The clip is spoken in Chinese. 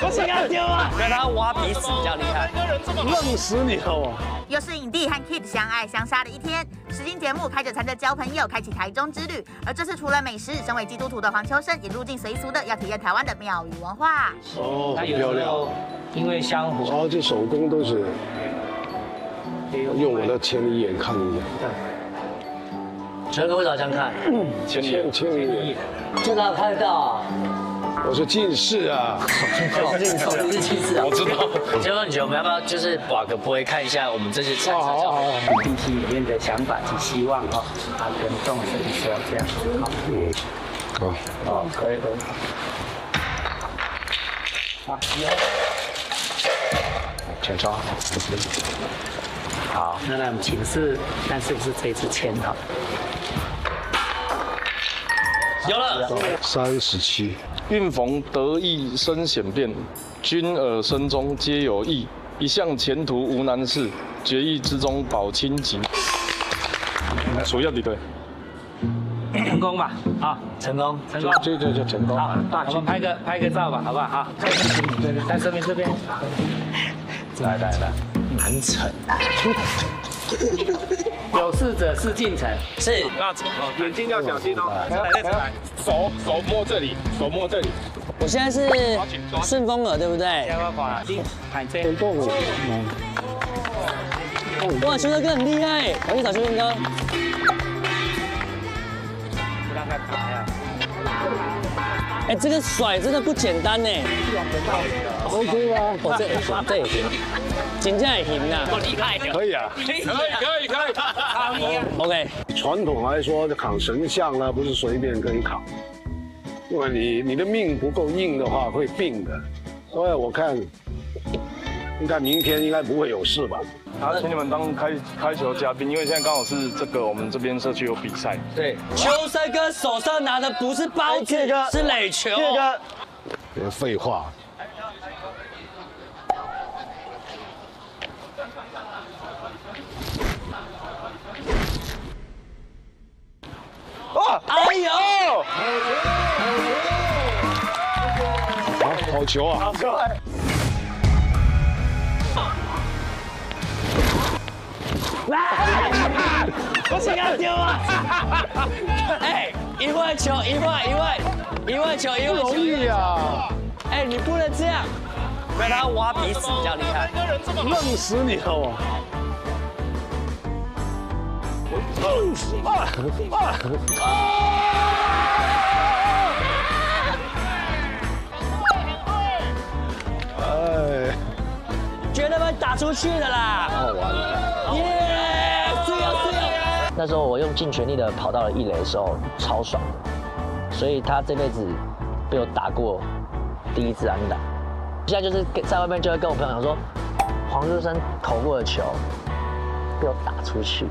不行啊，丢啊！跟他挖鼻屎比较厉害。弄死你了我！又是影帝和 Kid 相爱相杀的一天。实境节目开着船着交朋友，开启台中之旅。而这次除了美食，身为基督徒的黄秋生也入境随俗的要体验台湾的庙宇文化。哦，很漂亮。因为香火，哦，这手工都是用我的千里眼看一眼。陈哥为啥这样看？千千千里眼，这哪看得到？我说近视啊，近视，你是近视啊？我知道。结果你觉得我们要不要就是把个不会看一下我们这些菜色？好。好。好。地心里面的想法及希望哦，他跟众生说这样，好，嗯，好，哦，可以可以。好，检查。好，那我们请示，但是不是这一次签好？有了，三十七。运逢得意生显变，君尔身中皆有意。一向前途无难事，决意之中保清吉。主要的对。成功吧，好，成功，成功，这这就成功。好，我们拍个拍个照吧，好不好？好，对对，在这边这边。来来来，难成。有事者事竟成，是。那眼睛要小心哦。来来来，手手摸这里，手摸这里。我现在是顺风耳，对不对？顺风耳。哇，修哥哥很厉害，我去找修哥。不让他卡呀。哎，这个甩真的不简单呢。OK 吗？哦，这也行，这也行。真正也行呐。好厉害。可以啊。可以可以可以。好厉 OK。传统来说，扛神像呢，不是随便可以扛，因为你你的命不够硬的话，会病的。所以我看，应该明天应该不会有事吧。好，请你们当开开球嘉宾，因为现在刚好是这个我们这边社区有比赛。对，秋生哥手上拿的不是包子，是垒球。别废话。哇！哎呦！好，好球啊！好球！来不行啊，丢啊！哎，一万球，一万，一万，一万球，一万球，不容易啊！哎，你不能这样，被他挖鼻屎比较厉害，弄死你了我！哎，打出去的啦！好玩了，耶！自由自由，那时候我用尽全力的跑到了一垒的时候，超爽的。所以他这辈子被我打过第一次安打，现在就是在外面就会跟我朋友讲说，黄秋生投过的球被我打出去。